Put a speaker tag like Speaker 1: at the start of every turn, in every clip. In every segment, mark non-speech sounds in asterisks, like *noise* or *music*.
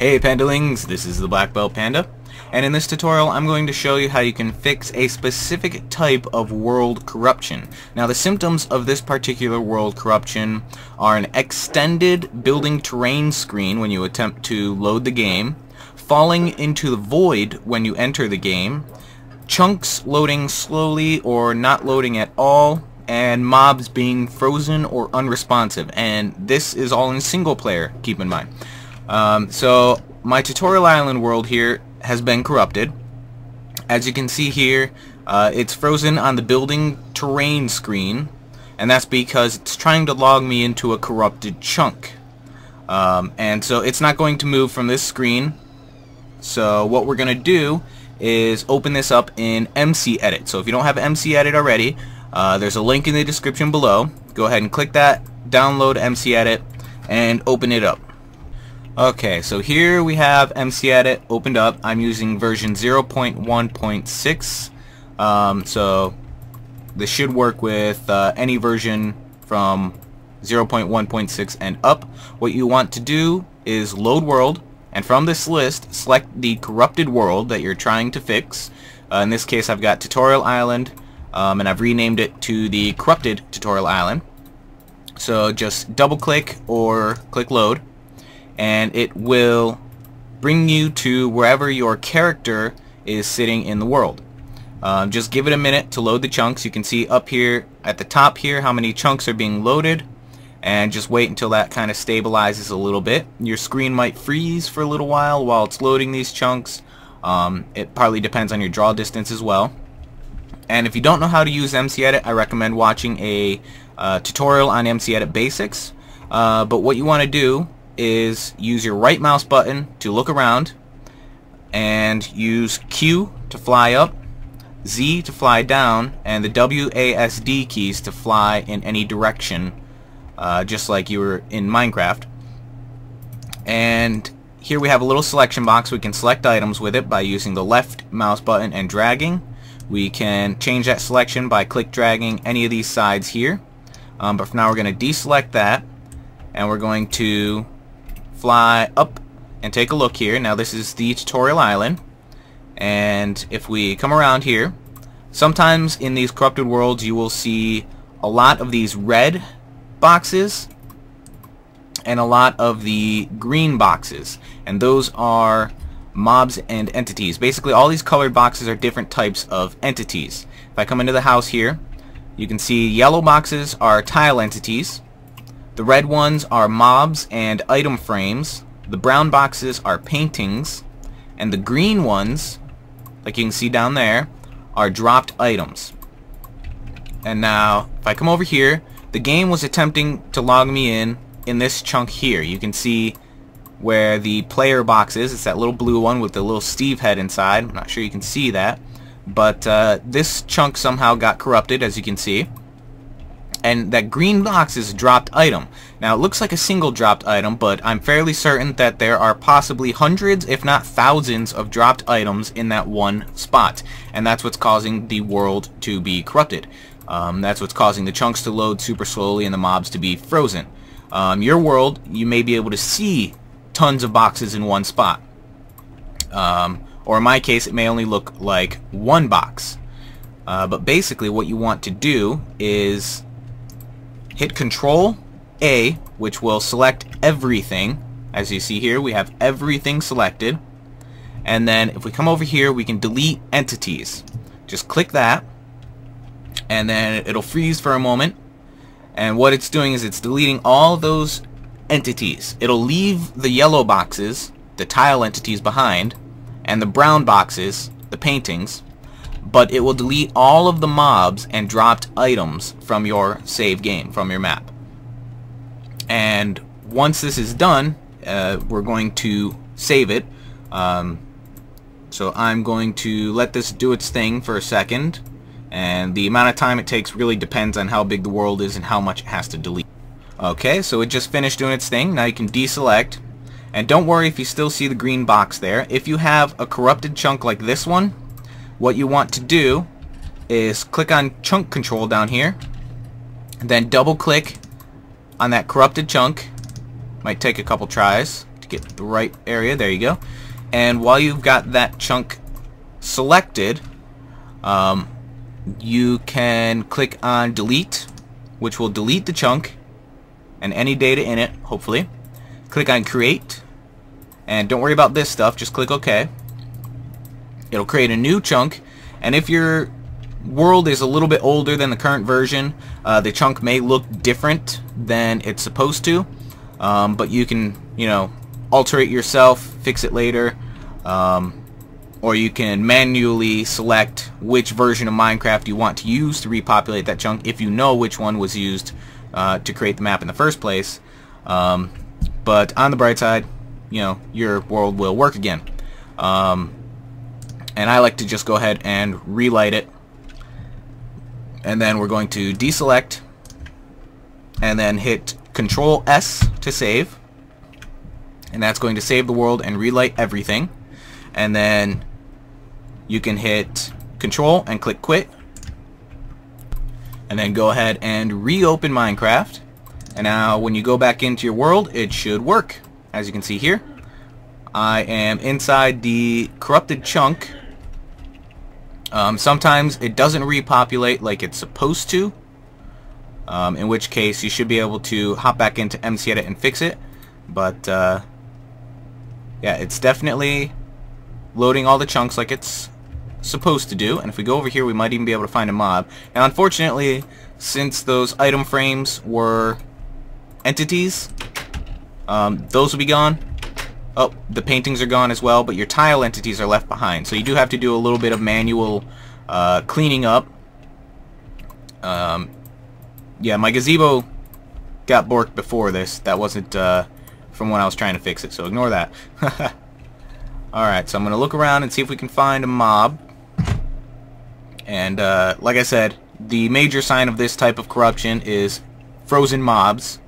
Speaker 1: Hey Pandalings, this is the Black Belt Panda, and in this tutorial I'm going to show you how you can fix a specific type of world corruption. Now the symptoms of this particular world corruption are an extended building terrain screen when you attempt to load the game, falling into the void when you enter the game, chunks loading slowly or not loading at all, and mobs being frozen or unresponsive. And this is all in single player, keep in mind. Um, so my tutorial island world here has been corrupted. As you can see here, uh, it's frozen on the building terrain screen, and that's because it's trying to log me into a corrupted chunk. Um, and so it's not going to move from this screen. So what we're going to do is open this up in MC Edit. So if you don't have MC Edit already, uh, there's a link in the description below. Go ahead and click that, download MC Edit, and open it up. Okay, so here we have MCEdit opened up. I'm using version 0.1.6. Um, so this should work with uh, any version from 0.1.6 and up. What you want to do is load world, and from this list, select the corrupted world that you're trying to fix. Uh, in this case, I've got Tutorial Island, um, and I've renamed it to the Corrupted Tutorial Island. So just double click or click load and it will bring you to wherever your character is sitting in the world. Um, just give it a minute to load the chunks. You can see up here at the top here how many chunks are being loaded and just wait until that kind of stabilizes a little bit. Your screen might freeze for a little while while it's loading these chunks. Um, it partly depends on your draw distance as well. And if you don't know how to use MCEdit, I recommend watching a uh, tutorial on MCEdit basics. Uh, but what you want to do is use your right mouse button to look around and use Q to fly up, Z to fly down, and the WASD keys to fly in any direction uh, just like you were in Minecraft. And here we have a little selection box. We can select items with it by using the left mouse button and dragging. We can change that selection by click dragging any of these sides here. Um, but for now we're going to deselect that and we're going to fly up and take a look here. Now this is the tutorial island. And if we come around here, sometimes in these corrupted worlds you will see a lot of these red boxes and a lot of the green boxes. And those are mobs and entities. Basically all these colored boxes are different types of entities. If I come into the house here, you can see yellow boxes are tile entities. The red ones are mobs and item frames. The brown boxes are paintings. And the green ones, like you can see down there, are dropped items. And now, if I come over here, the game was attempting to log me in in this chunk here. You can see where the player box is. It's that little blue one with the little Steve head inside. I'm not sure you can see that. But uh, this chunk somehow got corrupted, as you can see and that green box is dropped item. Now it looks like a single dropped item, but I'm fairly certain that there are possibly hundreds, if not thousands, of dropped items in that one spot. And that's what's causing the world to be corrupted. Um, that's what's causing the chunks to load super slowly and the mobs to be frozen. Um, your world, you may be able to see tons of boxes in one spot. Um, or in my case, it may only look like one box. Uh, but basically what you want to do is hit Control A, which will select everything. As you see here, we have everything selected. And then if we come over here, we can delete entities. Just click that, and then it'll freeze for a moment. And what it's doing is it's deleting all those entities. It'll leave the yellow boxes, the tile entities behind, and the brown boxes, the paintings, but it will delete all of the mobs and dropped items from your save game, from your map. And once this is done, uh, we're going to save it. Um, so I'm going to let this do its thing for a second. And the amount of time it takes really depends on how big the world is and how much it has to delete. Okay, so it just finished doing its thing. Now you can deselect. And don't worry if you still see the green box there. If you have a corrupted chunk like this one, what you want to do is click on chunk control down here then double click on that corrupted chunk might take a couple tries to get the right area. There you go. And while you've got that chunk selected, um, you can click on delete, which will delete the chunk and any data in it, hopefully. Click on create, and don't worry about this stuff, just click OK. It'll create a new chunk, and if your world is a little bit older than the current version, uh, the chunk may look different than it's supposed to, um, but you can, you know, alter it yourself, fix it later, um, or you can manually select which version of Minecraft you want to use to repopulate that chunk if you know which one was used uh, to create the map in the first place. Um, but on the bright side, you know, your world will work again. Um, and I like to just go ahead and relight it. And then we're going to deselect and then hit Control S to save. And that's going to save the world and relight everything. And then you can hit Control and click Quit. And then go ahead and reopen Minecraft. And now when you go back into your world, it should work. As you can see here, I am inside the corrupted chunk. Um, sometimes it doesn't repopulate like it's supposed to. Um, in which case you should be able to hop back into MCEdit and fix it. But uh, yeah, it's definitely loading all the chunks like it's supposed to do. And if we go over here, we might even be able to find a mob. Now, unfortunately, since those item frames were entities, um, those will be gone. Oh, the paintings are gone as well, but your tile entities are left behind. So you do have to do a little bit of manual uh, cleaning up. Um, yeah, my gazebo got borked before this. That wasn't uh, from when I was trying to fix it, so ignore that. *laughs* Alright, so I'm going to look around and see if we can find a mob. And uh, like I said, the major sign of this type of corruption is frozen mobs.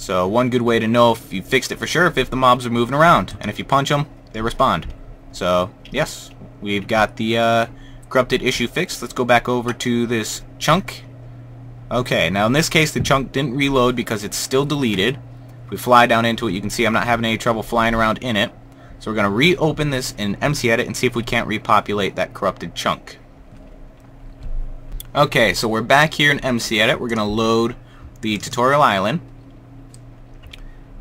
Speaker 1: So one good way to know if you fixed it for sure if the mobs are moving around. And if you punch them, they respond. So, yes, we've got the uh, corrupted issue fixed. Let's go back over to this chunk. Okay, now in this case the chunk didn't reload because it's still deleted. If we fly down into it, you can see I'm not having any trouble flying around in it. So we're going to reopen this in MC Edit and see if we can't repopulate that corrupted chunk. Okay, so we're back here in MC Edit. We're going to load the tutorial island.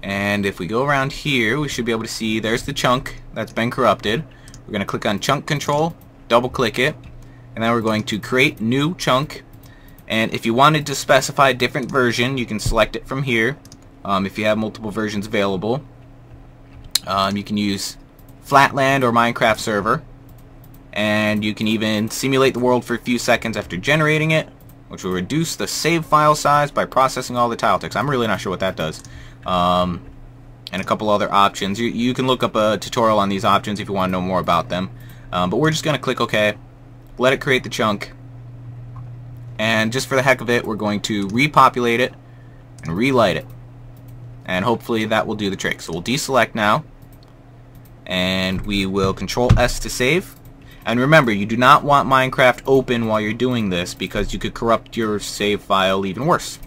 Speaker 1: And if we go around here, we should be able to see there's the chunk that's been corrupted. We're going to click on chunk control, double click it, and then we're going to create new chunk. And if you wanted to specify a different version, you can select it from here um, if you have multiple versions available. Um, you can use Flatland or Minecraft server. And you can even simulate the world for a few seconds after generating it, which will reduce the save file size by processing all the tile ticks. I'm really not sure what that does. Um, and a couple other options. You, you can look up a tutorial on these options if you want to know more about them. Um, but we're just going to click OK, let it create the chunk, and just for the heck of it, we're going to repopulate it and relight it and hopefully that will do the trick. So we'll deselect now and we will control S to save and remember you do not want Minecraft open while you're doing this because you could corrupt your save file even worse.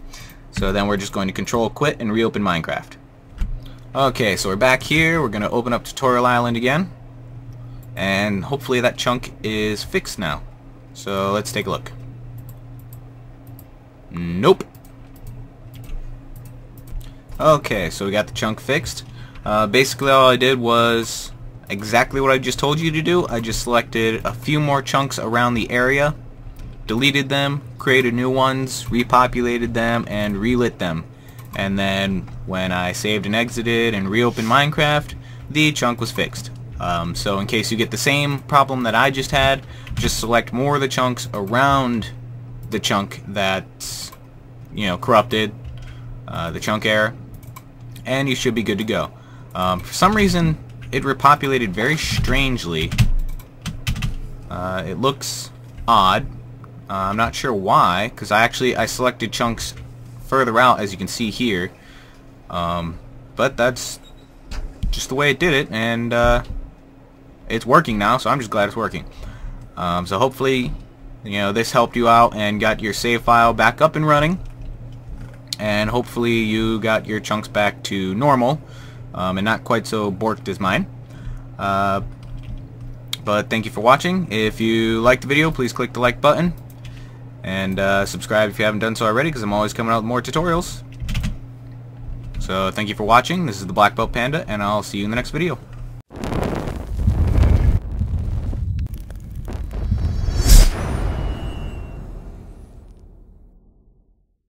Speaker 1: So then we're just going to control quit and reopen Minecraft. Okay, so we're back here. We're going to open up Tutorial Island again. And hopefully that chunk is fixed now. So let's take a look. Nope. Okay, so we got the chunk fixed. Uh, basically all I did was exactly what I just told you to do. I just selected a few more chunks around the area, deleted them, created new ones, repopulated them, and relit them. And then when I saved and exited and reopened Minecraft, the chunk was fixed. Um, so in case you get the same problem that I just had, just select more of the chunks around the chunk that's, you know, corrupted, uh, the chunk error, and you should be good to go. Um, for some reason, it repopulated very strangely. Uh, it looks odd. Uh, I'm not sure why, because I actually I selected chunks further out, as you can see here. Um, but that's just the way it did it, and uh, it's working now, so I'm just glad it's working. Um, so hopefully, you know, this helped you out and got your save file back up and running and hopefully you got your chunks back to normal um, and not quite so borked as mine. Uh, but thank you for watching. If you liked the video, please click the like button. And uh, subscribe if you haven't done so already, because I'm always coming out with more tutorials. So thank you for watching. This is the Black Belt Panda, and I'll see you in the next video.